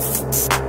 Thank you.